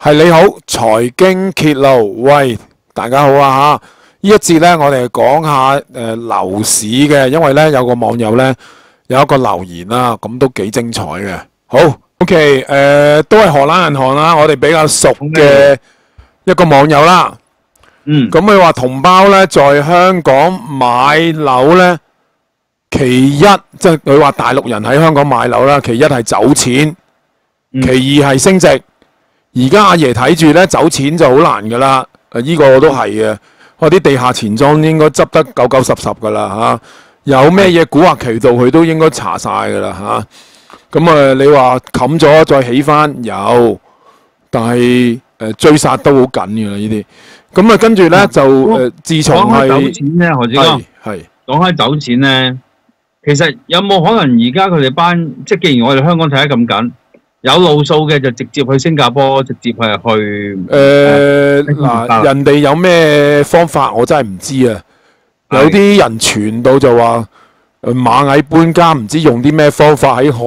係你好，財經揭露，喂，大家好啊吓！呢一節呢，我哋講下誒、呃、樓市嘅，因為呢，有個網友呢，有一個留言啦，咁都幾精彩嘅。好，OK，誒、呃、都係荷蘭銀行啦，我哋比較熟嘅一個網友啦。嗯，咁佢話同胞呢，在香港買樓呢，其一即係佢話大陸人喺香港買樓啦，其一係走錢，嗯其二係升值。而家阿爺睇住咧走錢就好難噶啦，誒、呢個都係嘅。我啲地下錢莊應該執得九九十十噶啦嚇，有咩嘢蠱惑渠道佢都應該查晒噶啦嚇。咁啊，你話冚咗再起翻有，但係誒、追殺都好緊嘅啦呢啲。咁啊，跟住咧就誒、自從係錢咧，何志剛係係講開走錢咧，其實有冇可能而家佢哋班即係既然我哋香港睇得咁緊，有路數嘅就直接去新加坡，直接係去誒呃明白嗱，人哋有咩方法我真係唔知啊！有啲人傳到就話誒螞蟻搬家，唔知用啲咩方法喺海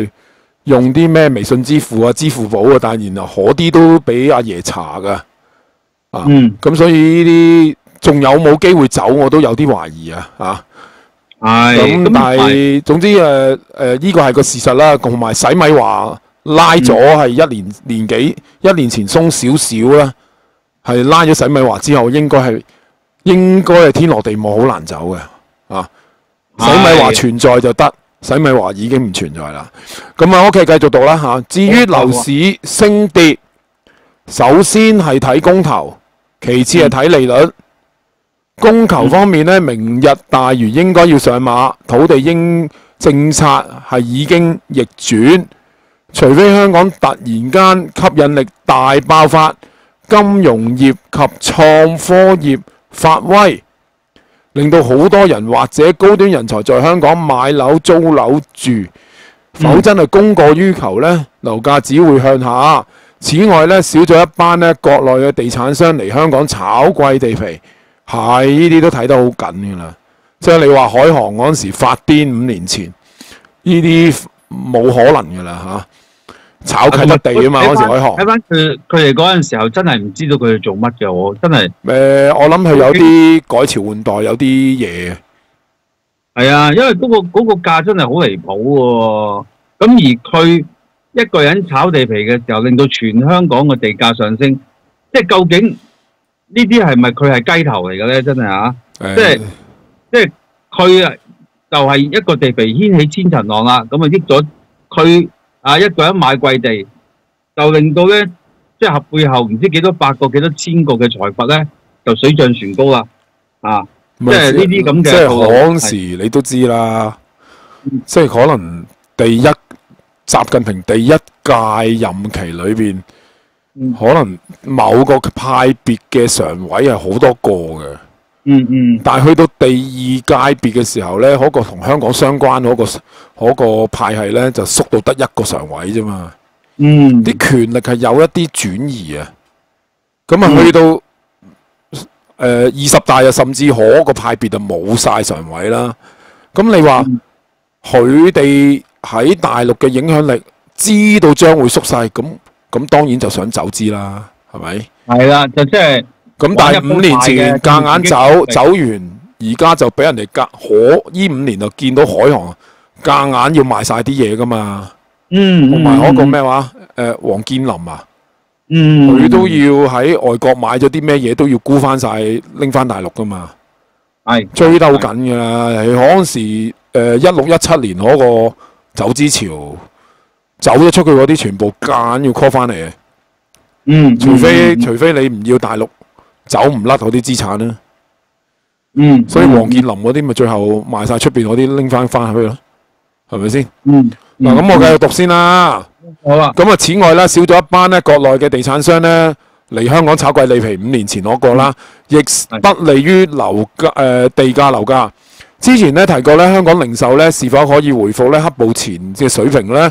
外用啲咩微信支付啊、支付寶啊，但係然後嗰啲都俾阿爺查噶啊！嗯咁所以呢啲仲有冇機會走，我都有啲懷疑啊！啊！係咁但係總之誒誒呢個係個事實啦，同埋洗米華拉咗係一年年幾一年前鬆少少啦，係拉咗洗米華之後，應該係應該係天羅地網，好難走嘅啊！洗米華存在就得，洗米華已經唔存在啦。咁啊，OK，繼續讀啦嚇。至於樓市升跌，首先係睇公投，其次係睇利率。供求方面呢，明日大嶼應該要上馬，土地應政策係已經逆轉，除非香港突然間吸引力大爆發，金融業及創科業發威，令到好多人或者高端人才在香港買樓租樓住，否則係供過於求呢，樓價只會向下。此外呢，少咗一班呢國內嘅地產商嚟香港炒貴地皮。係呢啲都睇得好緊㗎啦，即係你話海航嗰陣時發癲五年前，呢啲冇可能㗎啦嚇，炒啟德地啊嘛嗰陣時海航。睇翻佢佢哋嗰陣時候真係唔知道佢哋做乜嘅，我真係誒、我諗佢有啲改朝換代，有啲嘢嘅。係啊，因為嗰、個嗰、個價真係好離譜喎。咁而佢一個人炒地皮嘅時候，令到全香港嘅地價上升，即係究竟呢啲係咪佢係雞頭嚟嘅咧？真係啊！即係即係佢啊，就係一個地皮掀起千層浪啦，咁啊益咗佢啊一個人買貴地，就令到咧即係合背後唔知幾多百個、幾多千個嘅財閥咧，就水漲船高啦啊！即係呢啲咁嘅即係套路嗰時你都知啦，即係可能第一習近平第一屆任期裏邊，嗯可能某個派別嘅常委係好多個嘅。嗯嗯但係去到第二界別嘅時候呢，嗰、個同香港相關嗰、個嗰個派系呢，就縮到得一個常委啫嘛。嗯，啲權力係有一啲轉移啊。咁啊，嗯去到誒二十大啊，甚至可個派別就冇晒常委啦。咁你話嗯佢哋喺大陸嘅影響力，知道將會縮晒，咁咁當然就想走資啦，係咪？係啦，就即係咁但係五年前夾硬走走完，而家就俾人哋隔可呢五年就見到海航夾硬要賣晒啲嘢噶嘛，嗯同埋嗰個咩話？誒黃建林啊，嗯佢都要喺外國買咗啲咩嘢都要沽翻晒拎翻大陸噶嘛，係追得好緊㗎啦。係嗰陣時誒一六一七年嗰個走資潮，走咗出去嗰啲全部夾硬要 call 翻嚟嘅，嗯，除非嗯除非你唔要大陸走唔甩嗰啲資產啦。嗯，所以王健林嗰啲咪最後賣晒出邊嗰啲拎翻翻去咯，係咪先？嗯嗱，咁我繼續讀先啦。好啦，咁啊，此外咧，少咗一班咧國內嘅地產商咧嚟香港炒貴利皮，五年前攞过啦，亦不利於樓價誒地價樓價。之前咧提過咧，香港零售咧是否可以回復咧黑暴前嘅水平咧？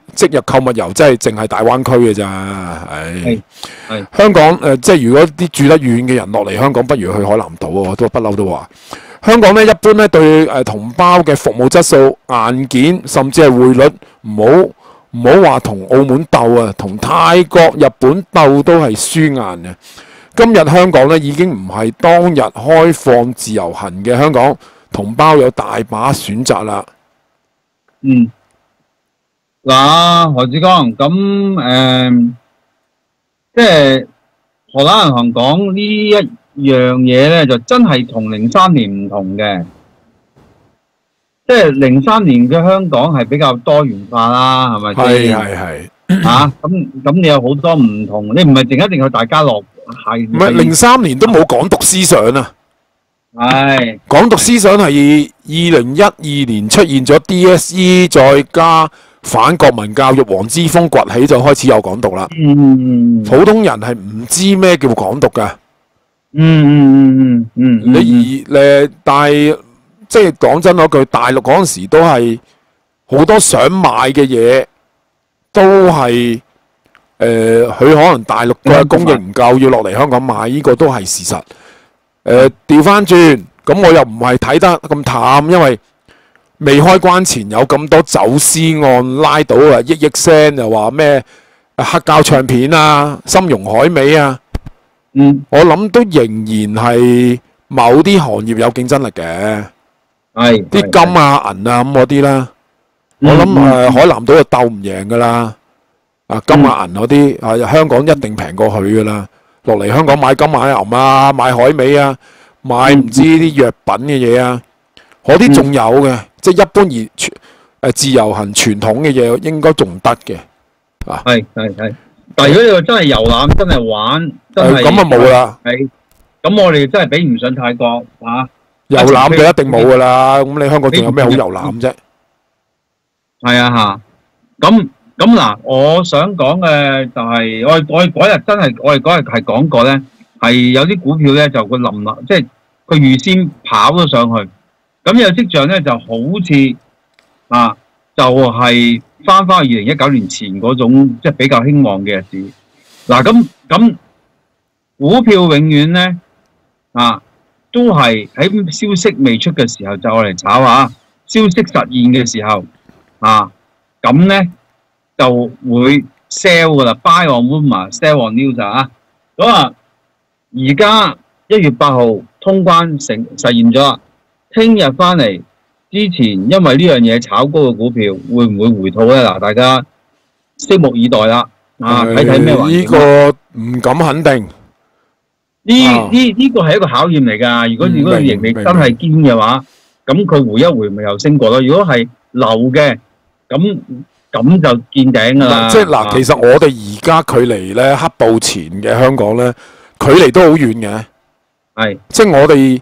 即日購物遊，即係淨係大灣區嘅咋。唉係，係香港誒、呃即係如果啲住得遠嘅人落嚟香港，不如去海南島啊！我都不嬲都話。香港呢，一般呢對誒、呃同胞嘅服務質素、硬件，甚至係匯率，唔好唔好話同澳門鬥啊，同泰國、日本鬥都係輸硬嘅。今日香港呢已經唔係當日開放自由行嘅香港，同胞有大把選擇啦。嗯。嗱，何志剛，咁誒，即係荷蘭銀行講呢一樣嘢咧，就真係同零三年唔同嘅。即係零三年嘅香港係比較多元化啦，係咪係先？係係，啊，咁咁你有好多唔同，你唔係淨一定去大家樂，係唔係零三年都冇港獨思想啊！係港獨思想係二零一二年出現咗 DSE，再加反國民教育，黃之鋒崛起就開始有港獨啦。嗯嗯普通人係唔知咩叫港獨㗎。嗯嗯嗯嗯嗯，你而誒，但係即係講真嗰句，大陸嗰陣時都係好多想買嘅嘢，都係誒佢可能大陸嘅供應唔夠，要落嚟香港買，呢、個都係事實。誒調翻轉，咁我又唔係睇得咁淡，因為未開關前有咁多走私案拉到啊，億億聲又話咩黑膠唱片啊、深融海味啊。嗯我諗都仍然係某啲行業有競爭力嘅，係啲金啊、銀啊咁嗰啲啦。我諗誒、呃海南島就鬥唔贏噶啦，啊金啊銀嗰啲啊香港一定平過佢噶啦。落嚟香港買金買銀啊，買海味啊，買唔知啲藥品嘅嘢啊，嗰啲仲有嘅，即系一般而誒自由行傳統嘅嘢應該仲得嘅啊。係係係，但係如果你真係遊覽，真係玩，真係咁啊冇啦，係，咁我哋真係比唔上泰國嚇。遊覽就一定冇噶啦。咁你香港仲有咩好遊覽啫？係啊嚇，咁咁嗱，我想講嘅就係、我我嗰日真係我哋嗰日係講過咧，係有啲股票咧就佢冧啦，即係佢預先跑咗上去，咁有跡象咧就好似啊，就係翻返去二零一九年前嗰種即係比較興旺嘅日子。嗱咁咁股票永遠咧啊，都係喺消息未出嘅時候就嚟炒下，消息實現嘅時候。啊，咁咧就會 sell 噶啦，buy on rumor，sell on news 啊。咁啊，而家一月八號通關成實現咗，聽日翻嚟之前，因為呢樣嘢炒高嘅股票會唔會回吐咧？嗱，大家拭目以待啦。啊，睇睇咩環呢境啦。個唔敢肯定。呢啊呢呢個係一個考驗嚟㗎。如果嗯如果佢盈利真係堅嘅話，咁佢回一回咪又升過咯。如果係流嘅，咁咁就見頂㗎啦。即係嗱，其實我哋而家距離咧黑暴前嘅香港咧，距離都好遠嘅。係即係我哋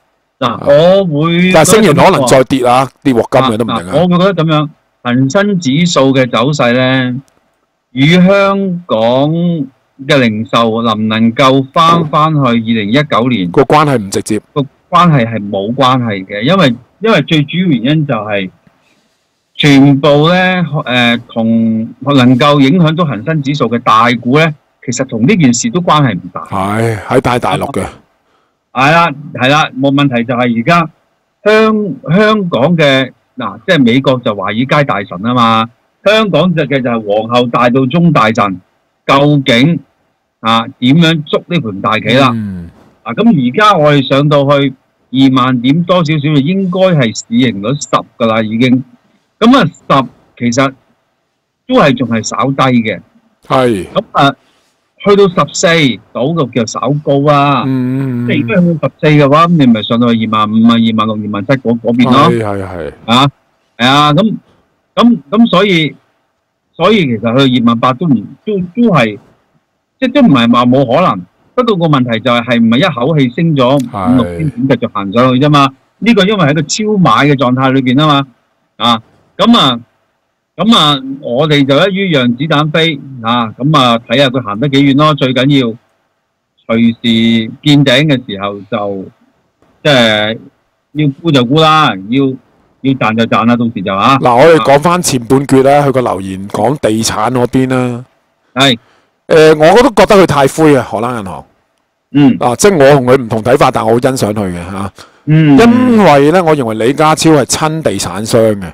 嗱，我會，但係升完可能再跌啊，跌鑊金嘅都唔定啊我啊。會覺得咁樣，恒生指數嘅走勢咧，與香港嘅零售能唔能夠翻翻去二零一九年？個關係唔直接，個關係係冇關係嘅，因為因為最主要原因就係、全部咧誒同能夠影響到恒生指數嘅大股咧，其實同呢件事都關係唔大。係喺大大陸嘅，係啦，係啦，冇問題就係而家香香港嘅嗱，即係美國就華爾街大神啊嘛，香港就嘅就係皇后大道中大神，究竟啊點樣捉呢盤大棋啦？嗯啊，咁而家我哋上到去二萬點多少少，應該係市盈率十噶啦已經。咁啊十其實都係仲係稍低嘅。係咁啊，去到十四到就叫稍高啊。嗯即係如果去到十四嘅話，咁你咪上到去二萬五啊、二萬六、二萬七嗰嗰邊咯。係係係啊，係啊，咁咁咁，所以所以其實去到二萬八都唔都都係，即係都唔係話冇可能。不過個問題就係係唔係一口氣升咗五六千點繼續行上去啫嘛？呢、個因為喺個超買嘅狀態裏邊啊嘛，啊咁啊咁啊，我哋就一於讓子彈飛啊，咁啊睇下佢行得幾遠咯。最緊要隨時見頂嘅時候就即係要沽就沽啦，要要賺就賺啦，到時就啊，嗱，我哋講翻前半橛啦，佢個留言講地產嗰邊啦。係誒，我都覺得佢太灰啊，荷蘭銀行嗯啊，即係我同佢唔同睇法，但我好欣賞佢嘅嚇。嗯，因為咧，我認為李家超係親地產商嘅，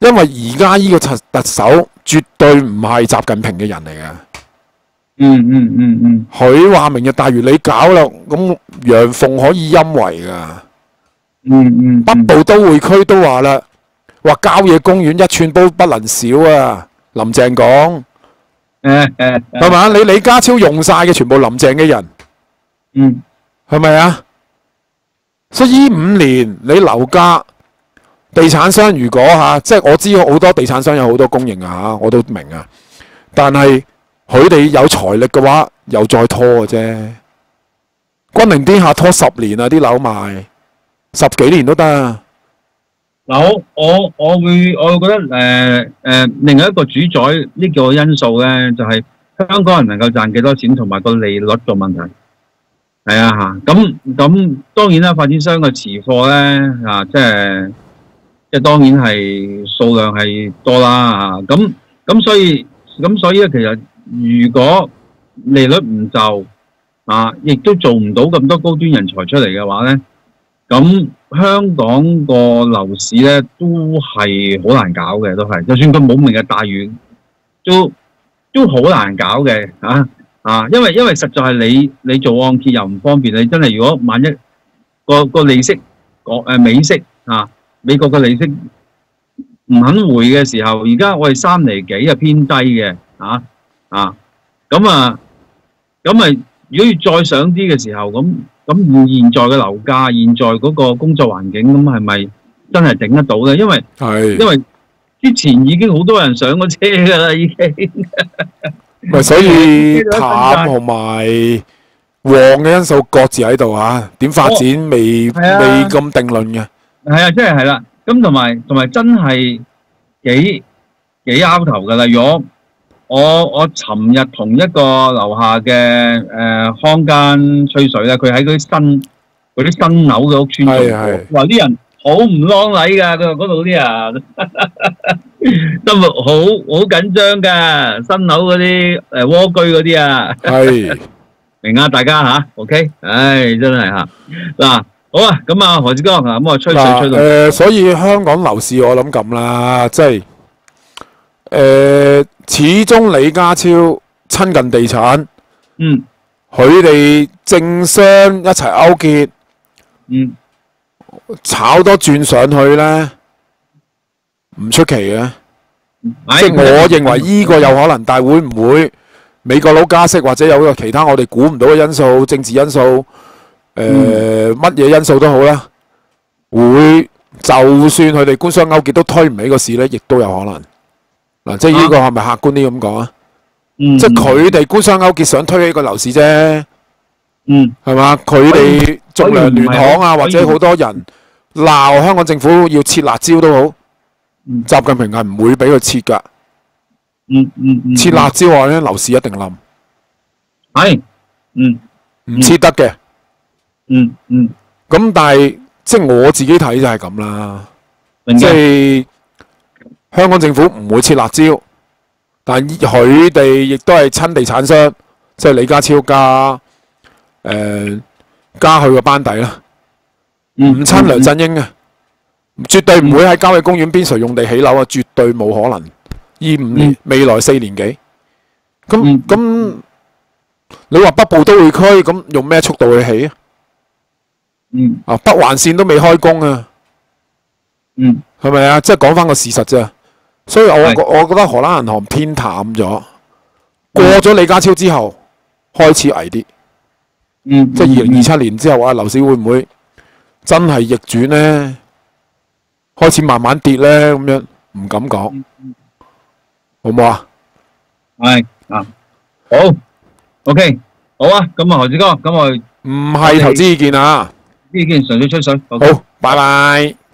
因為而家呢個特特首絕對唔係習近平嘅人嚟嘅。嗯嗯嗯嗯佢話明日大嶼你搞啦，咁陽鳳可以陰為噶。嗯嗯，北部都會區都話啦，話郊野公園一寸都不能少啊。林鄭講誒誒係嘛？你李家超用晒嘅全部林鄭嘅人。嗯係咪啊？所以呢五年你樓價地產商如果吓、即係我知好多地產商有好多供應啊，我都明啊。但係佢哋有財力嘅話，又再拖嘅啫。君臨天下拖十年啊，啲樓賣十幾年都得啊。嗱，我我我會我會覺得誒誒，另外一個主宰呢個因素咧，就係香港人能夠賺幾多錢，同埋個利率個問題。係啊嚇，咁咁當然啦，發展商嘅持貨咧啊，即係即當然係數量係多啦嚇，咁咁所以咁所以咧，其實如果利率唔就啊，亦都做唔到咁多高端人才出嚟嘅話咧，咁香港個樓市咧都係好難搞嘅，都係，就算佢冇明嘅大嶼，都都好難搞嘅嚇。啊，因為因為實在係你你做按揭又唔方便，你真係如果萬一個個利息個誒美息啊，美國嘅利息唔肯回嘅時候，而家我哋三厘幾啊偏低嘅，啊啊，咁啊咁啊，如果要再上啲嘅時候，咁咁現現在嘅樓價，現在嗰個工作環境，咁係咪真係頂得到咧？因為係因為之前已經好多人上咗車㗎啦，已經。咪所以淡同埋旺嘅因素各自喺度啊。點發展未未咁定論嘅。係啊，即係係啦。咁同埋同埋真係幾幾拗頭㗎啦。如果我我尋日同一個樓下嘅誒、呃康間吹水咧，佢喺嗰啲新嗰啲新樓嘅屋村做係係過，話啲人好唔啷禮㗎，佢話嗰度啲人 生活好好緊張㗎，新樓嗰啲誒蝸居嗰啲啊。係 明啊，大家吓 o k 唉，真係吓嗱，好啊，咁啊，何志剛啊，咁啊吹水嗱吹到，誒，所以香港樓市我諗咁啦，即係誒，始終李家超親近地產，嗯。佢哋政商一齊勾結，嗯。炒多轉上去咧，唔出奇嘅。即係我認為呢個有可能，但係會唔會美國佬加息或者有個其他我哋估唔到嘅因素、政治因素、誒乜嘢因素都好啦，會就算佢哋官商勾結都推唔起個市咧，亦都有可能。嗱，即係呢個係咪客觀啲咁講啊？嗯即係佢哋官商勾結想推起個樓市啫，嗯係嘛？佢哋仲量聯行啊，或者好多人鬧香港政府要切辣椒都好，嗯習近平係唔會俾佢切㗎。嗯嗯嗯撤辣椒話咧，樓市一定冧，係嗯唔切得嘅。嗯嗯。咁但係即係我自己睇就係咁啦，即明嘅。係香港政府唔會撤辣椒，但係佢哋亦都係親地產商，即係李家超加誒、呃加佢個班底啦，嗯唔親梁振英嘅，絕對唔會喺郊野公園邊陲用地起樓啊，絕對冇可能。二五年、嗯未來四年幾，咁嗯。咁、你話北部都會區咁用咩速度去起啊？嗯。啊，北環線都未開工啊，嗯。係咪啊？即係講翻個事實啫。所以我係。我覺得荷蘭銀行偏淡咗，過咗李家超之後開始危啲，嗯即係二零二七年之後啊，樓市會唔會真係逆轉呢？開始慢慢跌呢？咁樣唔敢講，好唔好啊？係啊。好。OK 好啊咁啊何志哥咁我唔係投資意見啊，呢件纯粹吹水好，拜拜。